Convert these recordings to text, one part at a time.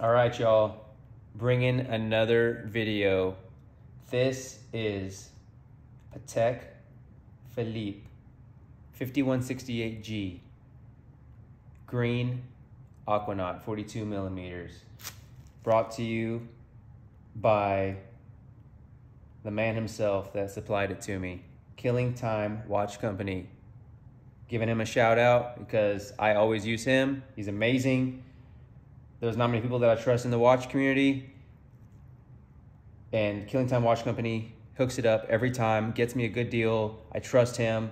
All right, y'all. Bring in another video. This is Patek Philippe 5168G. Green Aquanaut 42 millimeters. Brought to you by the man himself that supplied it to me. Killing Time Watch Company. Giving him a shout out because I always use him. He's amazing. There's not many people that I trust in the watch community. And Killing Time Watch Company hooks it up every time, gets me a good deal. I trust him.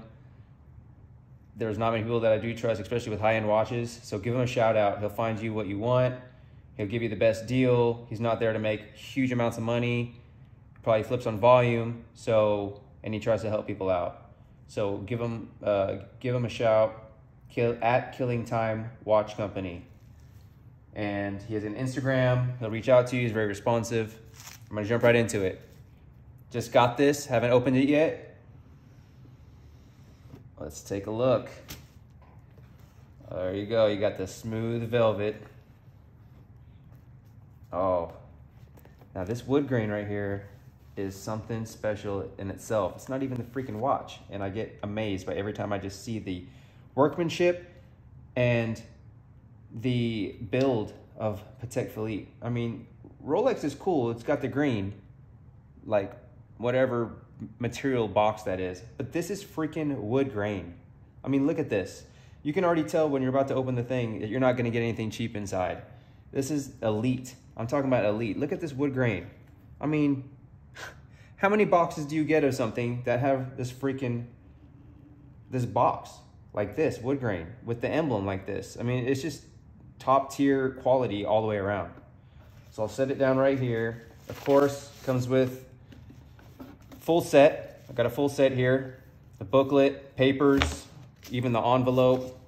There's not many people that I do trust, especially with high end watches. So give him a shout out. He'll find you what you want. He'll give you the best deal. He's not there to make huge amounts of money. Probably flips on volume. So and he tries to help people out. So give him uh, give him a shout. Kill at Killing Time Watch Company and he has an Instagram. He'll reach out to you. He's very responsive. I'm gonna jump right into it. Just got this. Haven't opened it yet. Let's take a look. There you go. You got the smooth velvet. Oh, now this wood grain right here is something special in itself. It's not even the freaking watch, and I get amazed by every time I just see the workmanship and the build of Patek Philippe. I mean, Rolex is cool. It's got the green, like whatever material box that is. But this is freaking wood grain. I mean, look at this. You can already tell when you're about to open the thing that you're not going to get anything cheap inside. This is elite. I'm talking about elite. Look at this wood grain. I mean, how many boxes do you get of something that have this freaking, this box like this, wood grain, with the emblem like this? I mean, it's just top tier quality all the way around. So I'll set it down right here. Of course, comes with full set. I've got a full set here. The booklet, papers, even the envelope.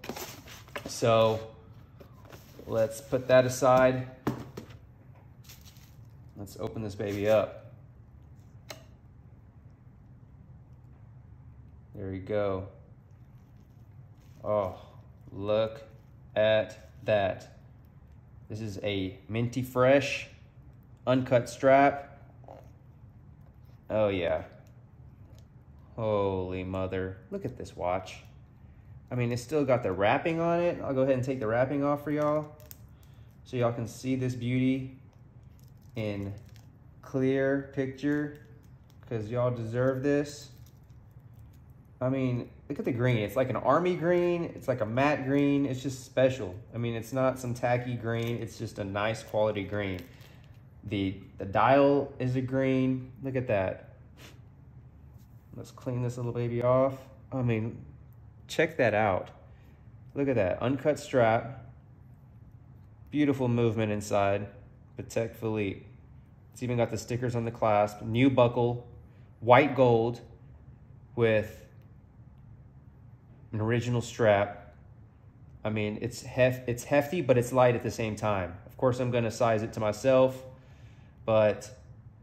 So let's put that aside. Let's open this baby up. There you go. Oh, look at that this is a minty fresh, uncut strap. Oh yeah. Holy mother. Look at this watch. I mean, it's still got the wrapping on it. I'll go ahead and take the wrapping off for y'all. So y'all can see this beauty in clear picture because y'all deserve this. I mean, look at the green. It's like an army green. It's like a matte green. It's just special. I mean, it's not some tacky green. It's just a nice quality green. The, the dial is a green. Look at that. Let's clean this little baby off. I mean, check that out. Look at that, uncut strap. Beautiful movement inside. Patek Philippe. It's even got the stickers on the clasp. New buckle, white gold with an original strap. I mean, it's hef it's hefty, but it's light at the same time. Of course, I'm going to size it to myself, but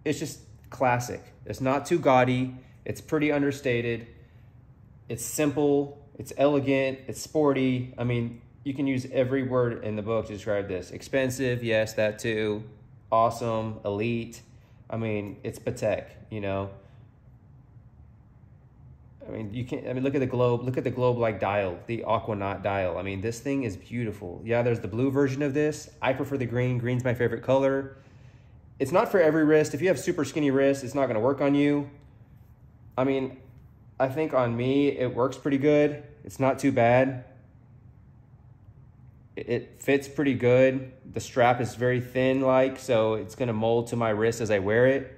it's just classic. It's not too gaudy. It's pretty understated. It's simple. It's elegant. It's sporty. I mean, you can use every word in the book to describe this. Expensive, yes, that too. Awesome, elite. I mean, it's Patek, you know. I mean, you can't, I mean, look at the globe, look at the globe like dial, the Aquanaut dial. I mean, this thing is beautiful. Yeah, there's the blue version of this. I prefer the green. Green's my favorite color. It's not for every wrist. If you have super skinny wrists, it's not going to work on you. I mean, I think on me, it works pretty good. It's not too bad. It fits pretty good. The strap is very thin like, so it's going to mold to my wrist as I wear it.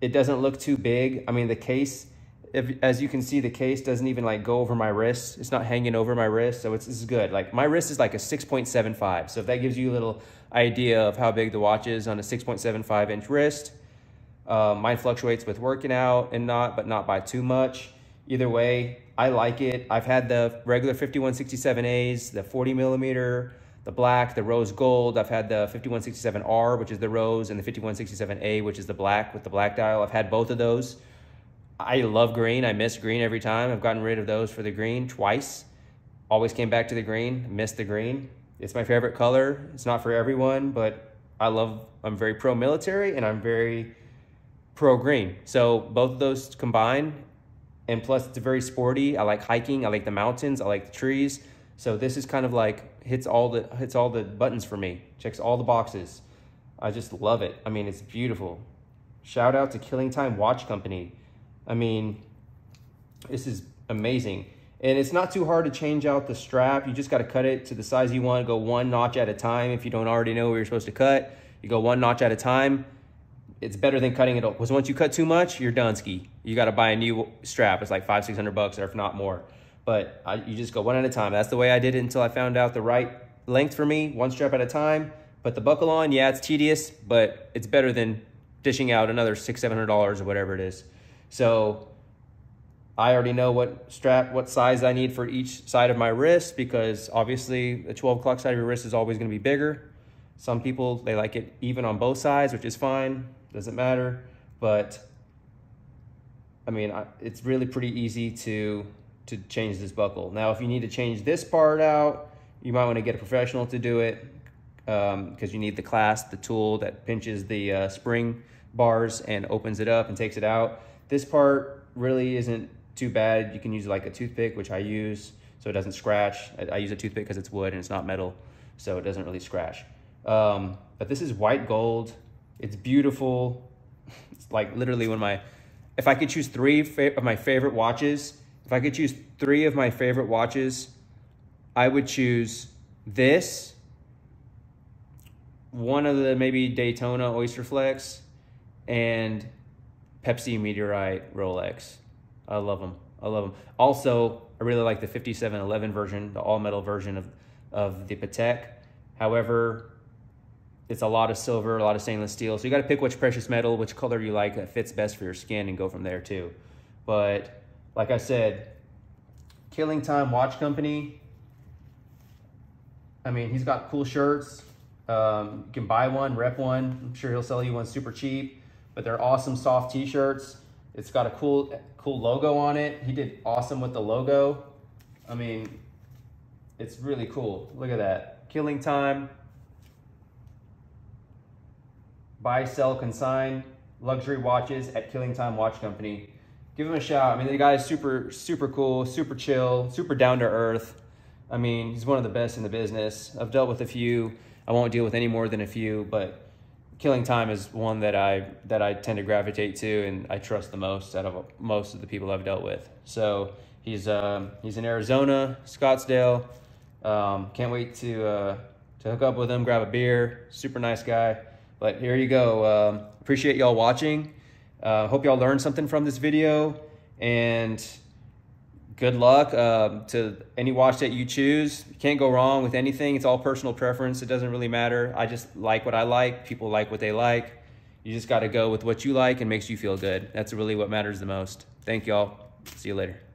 It doesn't look too big. I mean, the case if, as you can see, the case doesn't even like go over my wrist. It's not hanging over my wrist, so it's this is good. Like my wrist is like a 6.75, so if that gives you a little idea of how big the watch is on a 6.75 inch wrist. Uh, mine fluctuates with working out and not, but not by too much. Either way, I like it. I've had the regular 5167As, the 40 millimeter, the black, the rose gold. I've had the 5167R, which is the rose, and the 5167A, which is the black with the black dial. I've had both of those. I love green. I miss green every time. I've gotten rid of those for the green twice. Always came back to the green, missed the green. It's my favorite color. It's not for everyone, but I love, I'm very pro military and I'm very pro green. So both of those combined, and plus it's very sporty. I like hiking. I like the mountains. I like the trees. So this is kind of like hits all the hits all the buttons for me. Checks all the boxes. I just love it. I mean, it's beautiful. Shout out to Killing Time Watch Company. I mean, this is amazing. And it's not too hard to change out the strap. You just got to cut it to the size you want. Go one notch at a time. If you don't already know where you're supposed to cut, you go one notch at a time. It's better than cutting it up. Because once you cut too much, you're done ski. You got to buy a new strap. It's like five, six hundred bucks, or if not more. But I, you just go one at a time. That's the way I did it until I found out the right length for me, one strap at a time. Put the buckle on. Yeah, it's tedious, but it's better than dishing out another six, seven hundred dollars or whatever it is. So I already know what strap, what size I need for each side of my wrist because obviously the 12 o'clock side of your wrist is always going to be bigger. Some people, they like it even on both sides, which is fine. Doesn't matter. But I mean, it's really pretty easy to, to change this buckle. Now, if you need to change this part out, you might want to get a professional to do it because um, you need the clasp, the tool that pinches the uh, spring bars and opens it up and takes it out. This part really isn't too bad. You can use like a toothpick, which I use so it doesn't scratch. I, I use a toothpick because it's wood and it's not metal, so it doesn't really scratch. Um, but this is white gold. It's beautiful. It's like literally one of my, if I could choose three of my favorite watches, if I could choose three of my favorite watches, I would choose this, one of the maybe Daytona Oyster Flex, and Pepsi Meteorite Rolex. I love them. I love them. Also, I really like the 5711 version, the all metal version of, of the Patek. However, it's a lot of silver, a lot of stainless steel. So you got to pick which precious metal, which color you like that fits best for your skin and go from there too. But like I said, Killing Time Watch Company. I mean, he's got cool shirts. Um, you can buy one, rep one. I'm sure he'll sell you one super cheap, but they're awesome soft t-shirts. It's got a cool, cool logo on it. He did awesome with the logo. I mean, it's really cool. Look at that. Killing Time. Buy, sell, consign luxury watches at Killing Time Watch Company. Give him a shout. I mean, the guy is super, super cool, super chill, super down to earth. I mean, he's one of the best in the business. I've dealt with a few. I won't deal with any more than a few, but Killing Time is one that I that I tend to gravitate to and I trust the most out of most of the people I've dealt with. So he's um, he's in Arizona, Scottsdale. Um, can't wait to uh, to hook up with him, grab a beer. Super nice guy. But here you go. Um, appreciate y'all watching. Uh, hope y'all learned something from this video and good luck uh, to any watch that you choose. You can't go wrong with anything. It's all personal preference. It doesn't really matter. I just like what I like. People like what they like. You just got to go with what you like and makes you feel good. That's really what matters the most. Thank y'all. See you later.